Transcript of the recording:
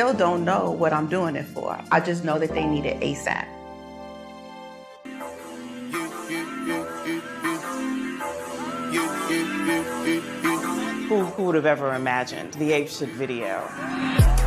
still don't know what I'm doing it for. I just know that they need it ASAP. Who, who would have ever imagined the Apeshit video?